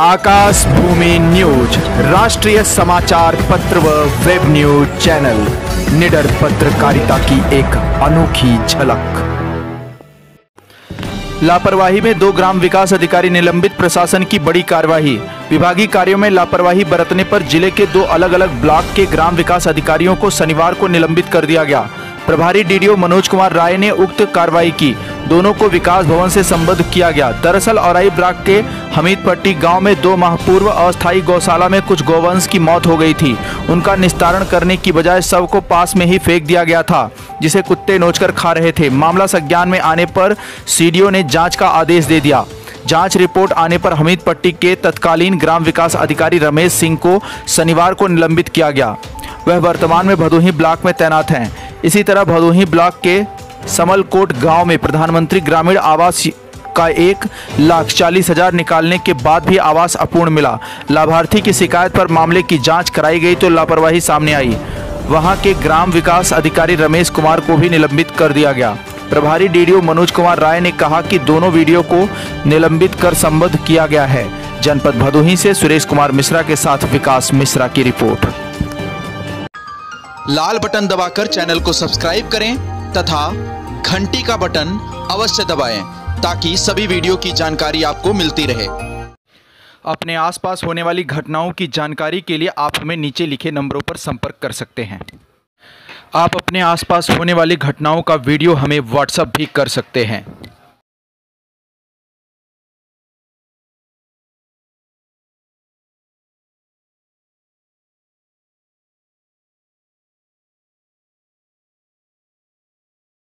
आकाश भूमि news, राष्ट्रीय समाचार पत्र व वेब न्यूज़ चैनल, निडर पत्रकारिता की एक अनोखी झलक। लापरवाही में दो ग्राम विकास अधिकारी निलंबित प्रशासन की बड़ी कार्रवाई विभागीय कार्यों में लापरवाही बरतने पर ज़िले के दो अलग अलग ब्लॉक के ग्राम विकास अधिकारियों को शनिवार को निलंबित कर दिया गया। प्रभारी डीडीओ मनोज कुमार राय ने उक्त कार्रवाई की। दोनों को विकास भवन से संबद्ध किया गया। दरअसल, औराई ब्लॉक के हमीदपट्टी गाँव में दो माह पूर्व अस्थायी गौशाला में कुछ गौवंश की मौत हो गई थी। उनका निस्तारण करने की बजाय शव को पास में ही फेंक दिया गया था, जिसे कुत्ते नोचकर खा रहे थे। मामला संज्ञान में आने पर सीडीओ ने जाँच का आदेश दे दिया। जाँच रिपोर्ट आने पर हमीद पट्टी के तत्कालीन ग्राम विकास अधिकारी रमेश सिंह को शनिवार को निलंबित किया गया। वह वर्तमान में भदोही ब्लॉक में तैनात हैं। इसी तरह भदोही ब्लॉक के समलकोट गाँव में प्रधानमंत्री ग्रामीण आवास का एक लाख चालीस हज़ार निकालने के बाद भी आवास अपूर्ण मिला। लाभार्थी की शिकायत पर मामले की जाँच कराई गई तो लापरवाही सामने आई। वहाँ के ग्राम विकास अधिकारी रमेश कुमार को भी निलंबित कर दिया गया। प्रभारी डीडीओ मनोज कुमार राय ने कहा कि दोनों वीडियो को निलंबित कर संबद्ध किया गया है। जनपद भदोही से सुरेश कुमार मिश्रा के साथ विकास मिश्रा की रिपोर्ट। लाल बटन दबाकर चैनल को सब्सक्राइब करें तथा घंटी का बटन अवश्य दबाएँ ताकि सभी वीडियो की जानकारी आपको मिलती रहे। अपने आसपास होने वाली घटनाओं की जानकारी के लिए आप हमें नीचे लिखे नंबरों पर संपर्क कर सकते हैं। आप अपने आसपास होने वाली घटनाओं का वीडियो हमें व्हाट्सएप भी कर सकते हैं।